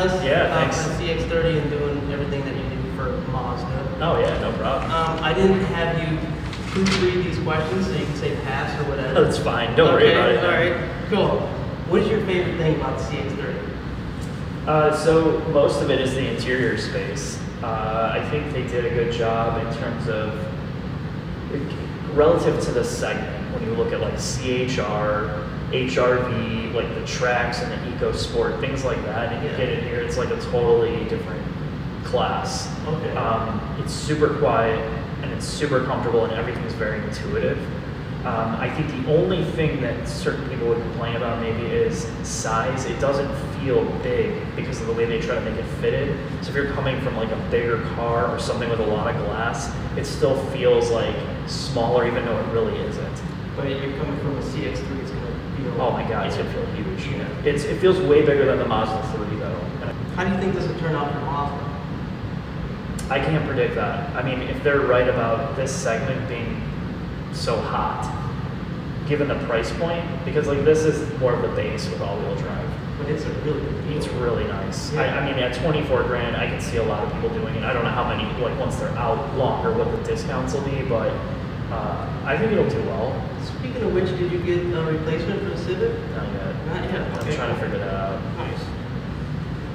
us. Yeah, uh, thanks. for CX-30 and doing everything that you do for Mazda. Oh yeah, no problem. Um, I didn't have you proofread these questions, so you can say pass or whatever. That's fine. Don't worry about it. All right, cool. What is your favorite thing about the CX-30? Uh, so most of it is the interior space. Uh, I think they did a good job in terms of relative to the segment. When you look at like C-HR, HR-V, like the Trax and the EcoSport, things like that, and you get in here, it's like a totally different class. Okay. Um, it's super quiet and it's super comfortable and everything's very intuitive. Um, I think the only thing that certain people would complain about maybe is size. It doesn't feel big because of the way they try to make it fitted. So if you're coming from like a bigger car or something with a lot of glass, it still feels like smaller even though it really isn't. But you're coming from a CX-3, it's gonna feel. Oh my god, it's gonna feel huge. Yeah. It's, it feels way bigger than the Mazda 3 though. How do you think this will turn out for Mazda? I can't predict that. I mean, if they're right about this segment being so hot, given the price point, because like this is more of the base with all-wheel drive. But it's a really. It's really nice. I, Yeah. I mean, at 24 grand, I can see a lot of people doing it. I don't know how many, like once they're out longer, what the discounts will be, but uh, I think it'll do well. Speaking of which, did you get a replacement for the Civic? Not yet. Not yet. I'm okay. trying to figure that out. Nice.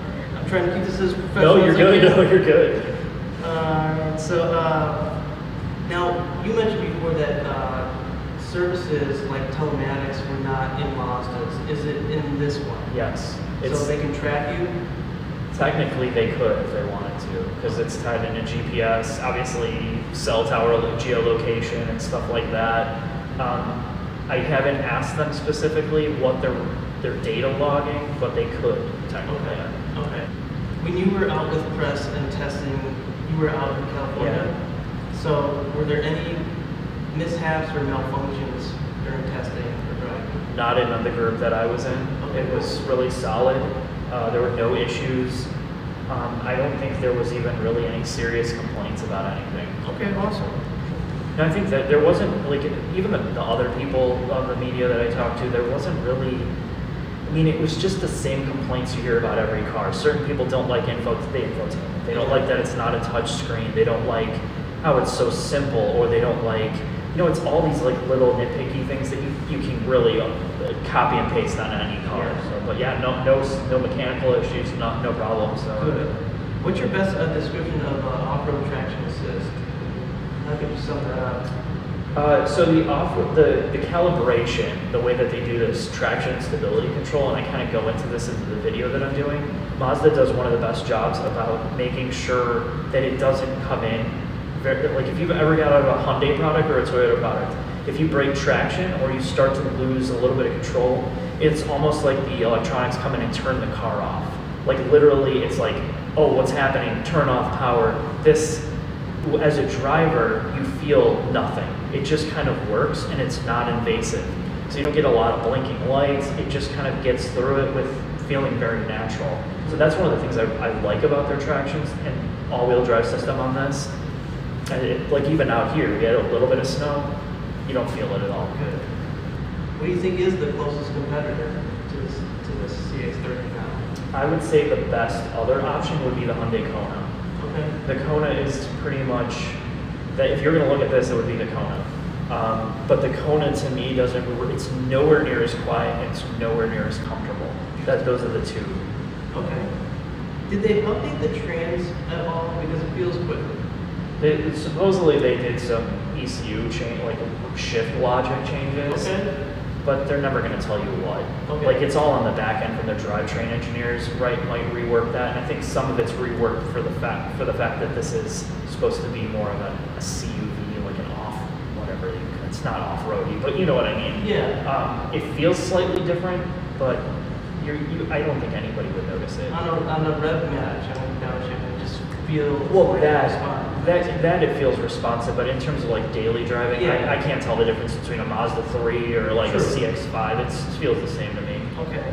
Alright, I'm trying to keep this as professional No, you're good. No, you're good. Uh, so, uh, now, you mentioned before that, uh, services like telematics were not in Mazdas. Is it in this one? Yes. So they can track you? Technically, they could if they wanted to, because it's tied into GPS, obviously cell tower geolocation and stuff like that. Um, I haven't asked them specifically what their their data logging, but they could technically. Okay, okay. When you were out with press and testing, you were out in California. Yeah. So were there any mishaps or malfunctions during testing or driving? Not in the group that I was in. It was really solid. Uh, there were no issues. Um, I don't think there was even really any serious complaints about anything. Okay, awesome. And I think that there wasn't like even the, the other people on the media that I talked to, there wasn't really. I mean, it was just the same complaints you hear about every car. Certain people don't like info, the infotainment. They don't like that it's not a touch screen. They don't like how it's so simple, or they don't like, you know, it's all these like little nitpicky things that you, you can really uh, copy and paste on any car. Yeah. So, but yeah, no no no mechanical issues, no no problem. So Good. What's your best uh, description of uh, off-road traction assist? How could you sum that up? Uh, so the off the the calibration, the way that they do this traction stability control, and I kind of go into this into the video that I'm doing. Mazda does one of the best jobs about making sure that it doesn't come in. Like if you've ever got out of a Hyundai product or a Toyota product, if you break traction or you start to lose a little bit of control, it's almost like the electronics come in and turn the car off. Like literally, it's like, oh, what's happening? Turn off power. This as a driver, you feel nothing. It just kind of works and it's not invasive. So you don't get a lot of blinking lights. It just kind of gets through it with feeling very natural. So that's one of the things I, I like about their tractions and all-wheel drive system on this. It, like even out here, we had a little bit of snow. You don't feel it at all. Good. What do you think is the closest competitor to this to this CX-30 now? I would say the best other option would be the Hyundai Kona. Okay. The Kona is pretty much that if you're going to look at this, it would be the Kona. Um, but the Kona to me doesn't. It's nowhere near as quiet. and It's nowhere near as comfortable. That those are the two. Okay. Did they update the trans at all? Because it feels quick. They, supposedly they did some ECU change, like shift logic changes. Okay. But they're never going to tell you what. Okay. Like it's all on the back end from the drivetrain engineers, right? Might rework that, and I think some of it's reworked for the fact for the fact that this is supposed to be more of a, a CUV, like an off, whatever. It's not off-roady, but you know what I mean. Yeah. Um, it feels slightly different, but you're, you, I don't think anybody would notice it. On a, on a rev match, I went downshift and just feels Well, that. That that it feels responsive, but in terms of like daily driving, Yeah. I, I can't tell the difference between a Mazda 3 or like a CX-5. It's, it feels the same to me. Okay.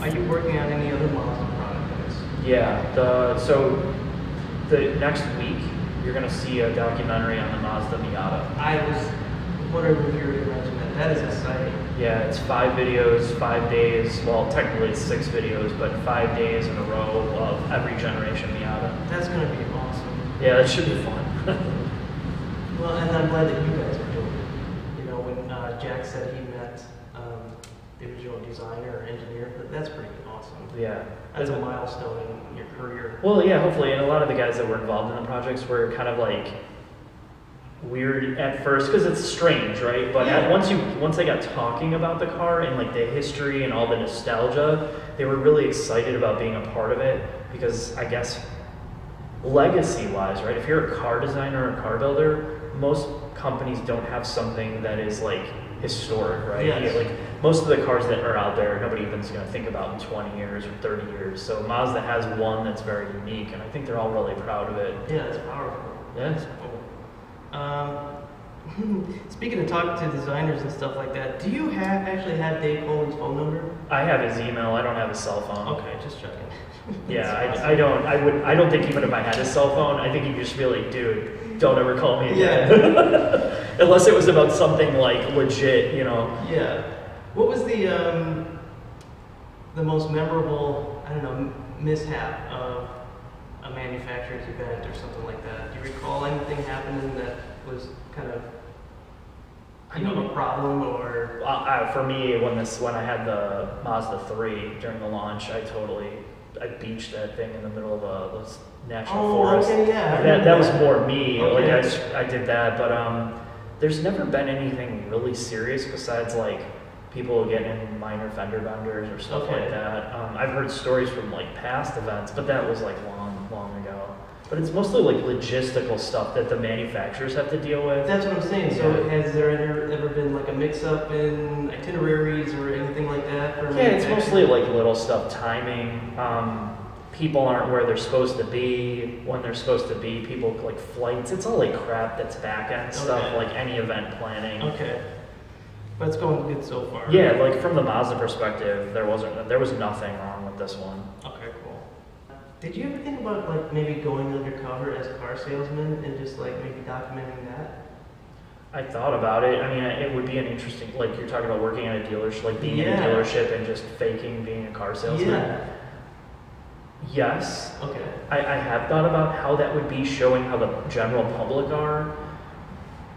Are you working on any Yeah, the so the next week you're gonna see a documentary on the Mazda Miata. I was wondering if you were going to mention that. That is exciting. Yeah, it's five videos, five days. Well, technically it's six videos, but five days in a row of every generation Miata. That's going to be awesome. Yeah, that should be fun. Well, and I'm glad that you guys are doing it. You know, when uh, Jack said he met um, designer or engineer, but that's pretty awesome. yeah. That's a milestone in your career. Well, yeah, hopefully, and a lot of the guys that were involved in the projects were kind of like weird at first because it's strange, right? But Yeah. once you once they got talking about the car and like the history and all the nostalgia, they were really excited about being a part of it because I guess legacy wise, right? If you're a car designer or a car builder, most companies don't have something that is like historic, right? Yes. You- Like most of the cars that are out there, nobody even's going to think about in 20 years or 30 years. So Mazda has one that's very unique, and I think they're all really proud of it. Yeah, it's powerful. Yeah. That's cool. Um, speaking of talking to designers and stuff like that, do you have actually have Dave Coleman's phone number? I have his email. I don't have his cell phone. Okay, just checking. Yeah, I, I don't. I would. I don't think even if I had his cell phone, I think you'd just be like, "Dude, don't ever call me again." Unless it was about something like legit, you know. Yeah. What was the um, the most memorable, I don't know, mishap of a manufacturer's event or something like that? Do you recall anything happening that was kind of, I you know, a problem or? Uh, uh, for me, when this when I had the Mazda three during the launch, I totally I beached that thing in the middle of a national Oh, forest. okay, yeah, That, that was more me. Like I, Okay. s- I did that, but um, there's never been anything really serious besides like people getting minor fender benders or stuff Okay. like that. Um, I've heard stories from like past events, but that was like long, long ago. But it's mostly like logistical stuff that the manufacturers have to deal with. That's what I'm saying. So Yeah. has there ever, ever been like a mix-up in itineraries or anything like that? Yeah, it's mostly like little stuff, timing. Um, people aren't where they're supposed to be when they're supposed to be. People like flights. It's all like crap that's back end stuff, Okay. like any event planning. Okay. But it's going good so far. Yeah, like from the Mazda perspective, there wasn't there was nothing wrong with this one. Okay, cool. Did you ever think about like maybe going undercover as a car salesman and just like maybe documenting that? I thought about it. I mean, it would be an interesting like you're talking about working at a dealership, like being in a dealership and just faking being a car salesman. Yeah. Yes, Okay. I, I have thought about how that would be showing how the general public are,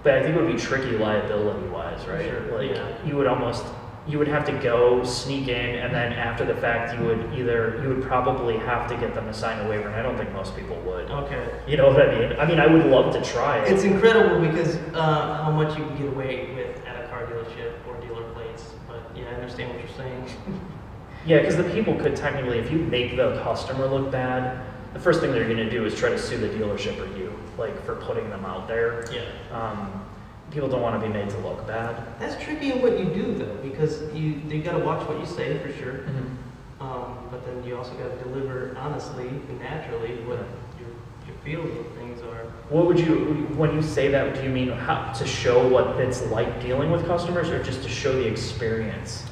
but I think it would be tricky liability wise, right? Sure, Like yeah. you would almost you would have to go sneak in, and then after the fact, you would either you would probably have to get them to sign a waiver, and I don't think most people would. Okay. You know what I mean? I mean, I would love to try it. It's incredible because uh, how much you can get away with at a car dealership or dealer plates. But yeah, I understand what you're saying. Yeah, because the people could technically, if you make the customer look bad, the first thing they're going to do is try to sue the dealership or you, like for putting them out there. yeah. Um, people don't want to be made to look bad. That's tricky in what you do though, because you you got to watch what you say for sure. Um, but then you also got to deliver honestly and naturally what your your feels of things are. What would you, when you say that, do you mean how, to show what it's like dealing with customers, or just to show the experience?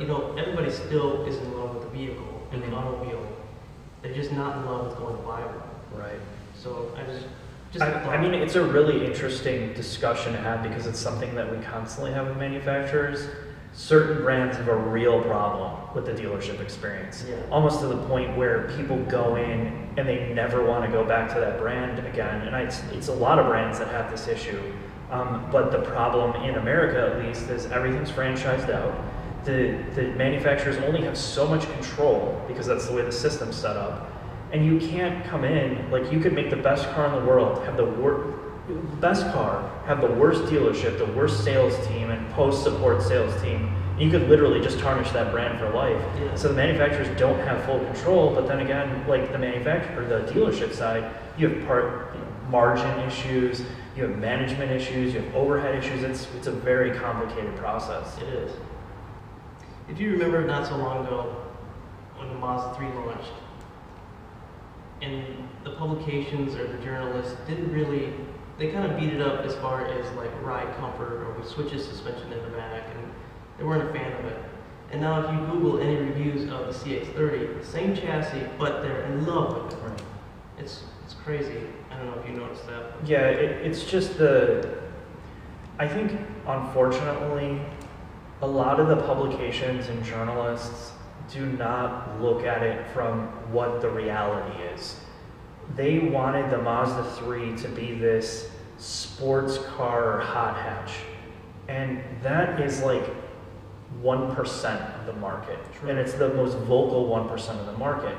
You know, everybody still is in love with the vehicle and the automobile. They're just not in love with going to buy one. Right. So I just, just I, I mean, it's a really interesting discussion to have because it's something that we constantly have with manufacturers. Certain brands have a real problem with the dealership experience, Yeah. almost to the point where people go in and they never want to go back to that brand again. And it's, it's a lot of brands that have this issue. Um, but the problem in America, at least, is everything's franchised out. The, the manufacturers only have so much control because that's the way the system's set up. And you can't come in, like, you could make the best car in the world, have the wor- best car, have the worst dealership, the worst sales team, and post support sales team. You could literally just tarnish that brand for life. Yeah. So the manufacturers don't have full control, but then again, like the manufacturer, the dealership side, you have part you know, margin issues, you have management issues, you have overhead issues. It's it's a very complicated process. It is. If you remember not so long ago when the Mazda 3 launched, and the publications or the journalists didn't really, they kind of beat it up as far as like ride comfort or we switch the suspension in the back, and they weren't a fan of it. And now if you Google any reviews of the CX-30, same chassis, but they're in love with it. Right. It's it's crazy. I don't know if you noticed that. Yeah, it, it's just the. I think, unfortunately, a lot of the publications and journalists do not look at it from what the reality is. They wanted the Mazda 3 to be this sports car hot hatch, and that is like 1% of the market, True. and it's the most vocal 1% of the market.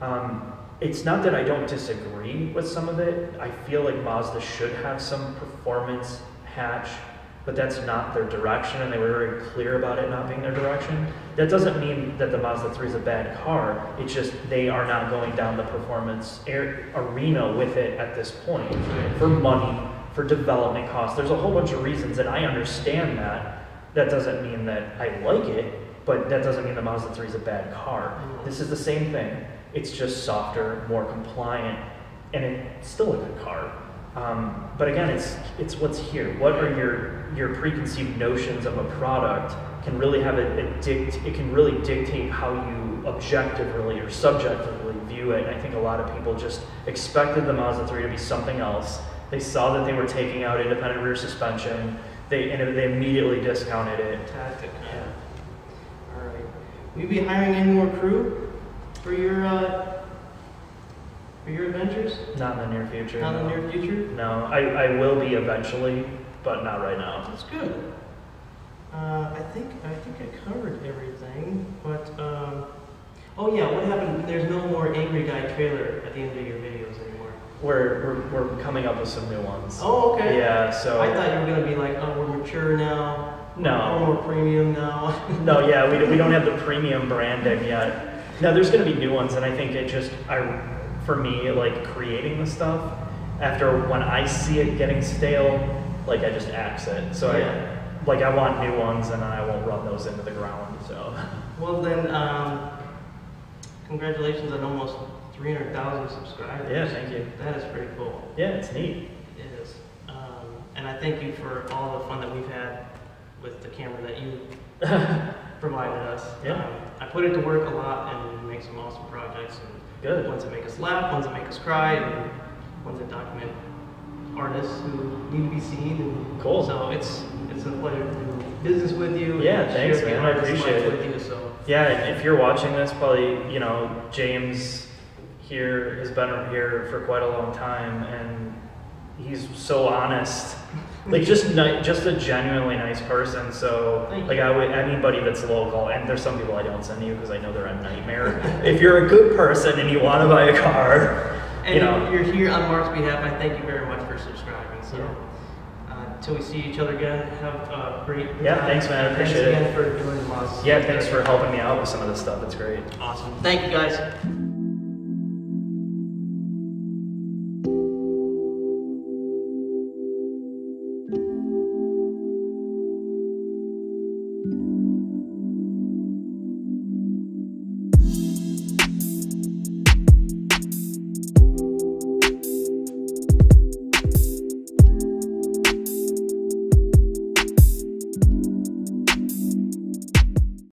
Um, it's not that I don't disagree with some of it. I feel like Mazda should have some performance hatch, but that's not their direction, and they were very clear about it not being their direction. That doesn't mean that the Mazda 3 is a bad car. It's just they are not going down the performance air, arena with it at this point for money, for development costs. There's a whole bunch of reasons, and I understand that. That doesn't mean that I like it, but that doesn't mean the Mazda 3 is a bad car. This is the same thing. It's just softer, more compliant, and it's still a good car. Um, but again, it's it's what's here. What are your your preconceived notions of a product can really have a, a dict. It can really dictate how you objectively or subjectively view it. And I think a lot of people just expected the Mazda 3 to be something else. They saw that they were taking out independent rear suspension. They and they immediately discounted it. Fantastic. Yeah. All right. Will you be hiring any more crew for your uh, for your adventures? Not in the near future. Not in the near future. No, I, I will be eventually, but not right now. That's good. Uh, I think I think I covered everything, but um, oh yeah, what happened? There's no more angry guy trailer at the end of your videos anymore. We're, we're, we're coming up with some new ones. Oh okay. Yeah, so. I thought you were gonna be like, oh, we're mature now. No. We're more premium now. No, yeah, we, we don't have the premium branding yet. No, there's going to be new ones, and I think it just, I, for me, like creating the stuff, after when I see it getting stale, like I just axe it. So Yeah. I, like I want new ones, and I won't run those into the ground. So well then, um, congratulations on almost 300,000 subscribers. yeah, thank you. That is pretty cool. Yeah, it's neat. It is. Um, and I thank you for all the fun that we've had with the camera that you provided us. Yeah. Um, I put it to work a lot and make some awesome projects. And Good. Ones that make us laugh, ones that make us cry, and ones that document artists who need to be seen. And Cool. So it's it's a pleasure to do business with you. Yeah, thanks, man. I appreciate it. You, so Yeah, if you're watching this, probably you know James here has been here for quite a long time, and he's so honest, like just ni- just a genuinely nice person. So Thank like you. I would anybody that's local, and there's some people I don't send you because I know they're a nightmare. if you're a good person and you want to buy a car, And you know, you're here on Mark's behalf. I thank you very much for subscribing. So, Yeah. uh, until we see each other again, have a great Yeah, time. thanks, man. I appreciate thanks it. again for joining us. yeah, thanks for helping me out with some of this stuff. It's great. Awesome. Thank you, guys.